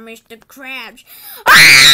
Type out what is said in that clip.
Mr. Krabs. Ah!